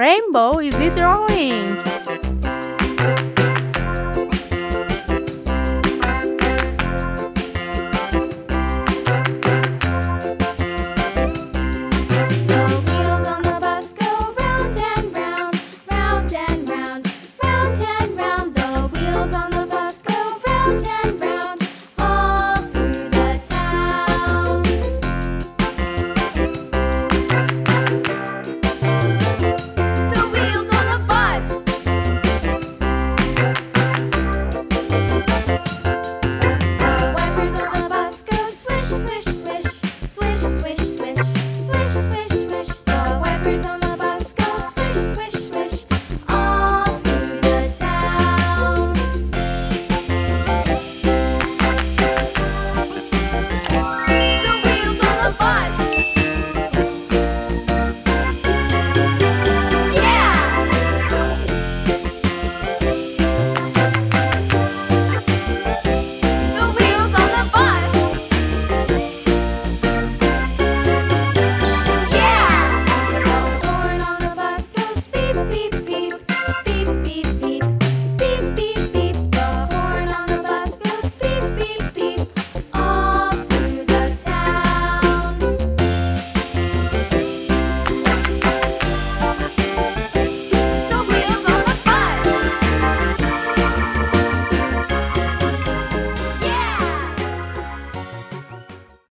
Rainbow is it orange?